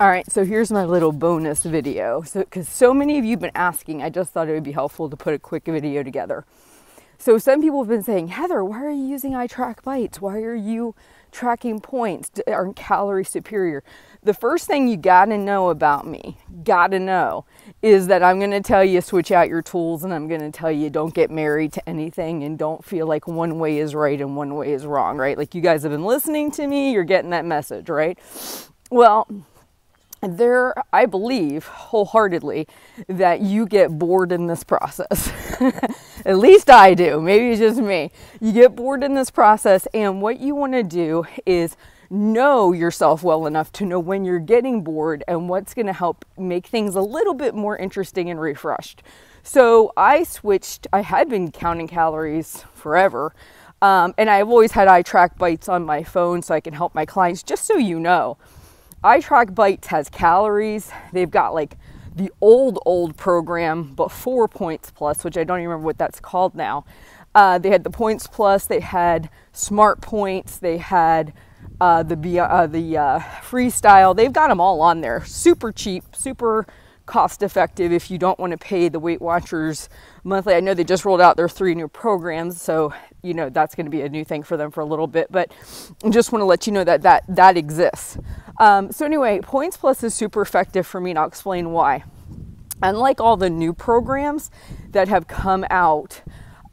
All right, so here's my little bonus video. So, because so many of you have been asking, I just thought it would be helpful to put a quick video together. So, some people have been saying, Heather, why are you using iTrackBites? Why are you tracking points? Aren't calories superior? The first thing you gotta know about me, gotta know, is that I'm gonna tell you switch out your tools and I'm gonna tell you don't get married to anything and don't feel like one way is right and one way is wrong, right? Like you guys have been listening to me, you're getting that message, right? Well, there, I believe wholeheartedly that you get bored in this process. At least I do. Maybe it's just me. You get bored in this process, and what you want to do is know yourself well enough to know when you're getting bored and what's going to help make things a little bit more interesting and refreshed. So I switched, I had been counting calories forever. Um, and I've always had iTrackBites on my phone so I can help my clients, just so you know iTrackBites has calories. They've got like the old, old program, but four points plus, which I don't even remember what that's called now. Uh, they had the points plus, they had smart points, they had uh, the, uh, the uh, freestyle. They've got them all on there. Super cheap, super cost effective if you don't want to pay the Weight Watchers monthly. I know they just rolled out their three new programs, so you know that's going to be a new thing for them for a little bit. But I just want to let you know that that that exists. Um, so anyway, Points Plus is super effective for me, and I'll explain why. Unlike all the new programs that have come out,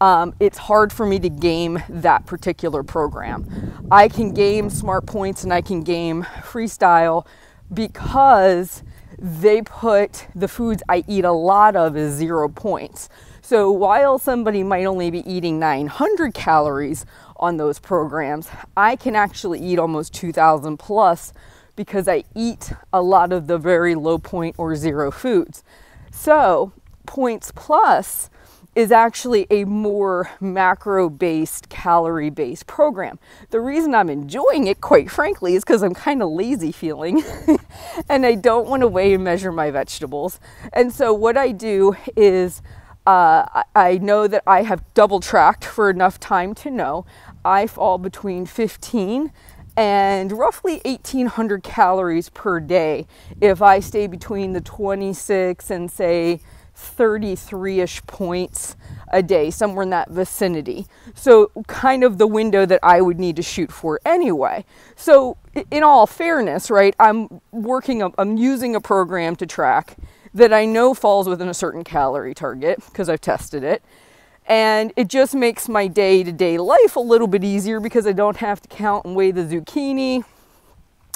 um, it's hard for me to game that particular program. I can game Smart Points and I can game Freestyle because they put the foods I eat a lot of as zero points. So while somebody might only be eating 900 calories on those programs, I can actually eat almost 2,000 plus because I eat a lot of the very low point or zero foods. So points plus is actually a more macro based, calorie based program. The reason I'm enjoying it, quite frankly, is because I'm kind of lazy feeling and I don't want to weigh and measure my vegetables. And so, what I do is uh, I know that I have double tracked for enough time to know I fall between 15 and roughly 1800 calories per day if I stay between the 26 and say 33 ish points a day, somewhere in that vicinity. So, kind of the window that I would need to shoot for anyway. So, in all fairness, right, I'm working, I'm using a program to track that I know falls within a certain calorie target because I've tested it. And it just makes my day to day life a little bit easier because I don't have to count and weigh the zucchini,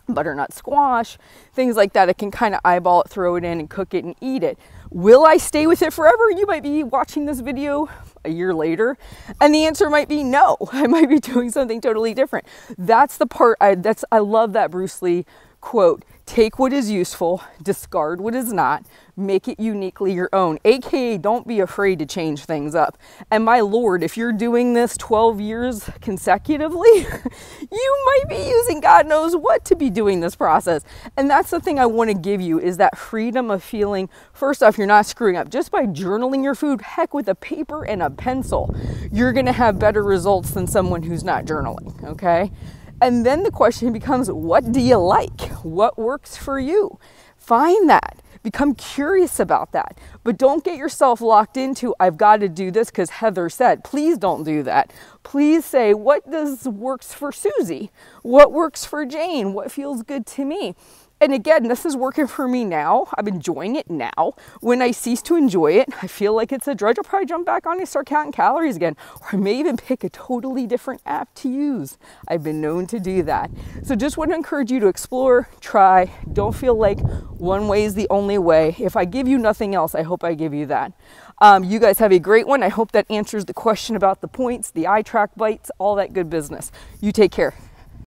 butternut squash, things like that. I can kind of eyeball it, throw it in, and cook it and eat it. Will I stay with it forever? You might be watching this video a year later, and the answer might be no. I might be doing something totally different. That's the part I that's I love that Bruce Lee quote take what is useful, discard what is not, make it uniquely your own. AKA, don't be afraid to change things up. And my lord, if you're doing this 12 years consecutively, you might be using God knows what to be doing this process. And that's the thing I want to give you is that freedom of feeling, first off, you're not screwing up. Just by journaling your food, heck, with a paper and a pencil, you're going to have better results than someone who's not journaling, okay? And then the question becomes what do you like? What works for you? Find that. Become curious about that. But don't get yourself locked into, I've got to do this because Heather said. Please don't do that. Please say, what does works for Susie? What works for Jane? What feels good to me? And again, this is working for me now. I'm enjoying it now. When I cease to enjoy it, I feel like it's a drudge. I'll probably jump back on and start counting calories again. Or I may even pick a totally different app to use. I've been known to do that. So just want to encourage you to explore, try. Don't feel like one way is the only way. If I give you nothing else, I hope I give you that. Um, you guys have a great one. I hope that answers the question about the points, the iTrackBites, all that good business. You take care.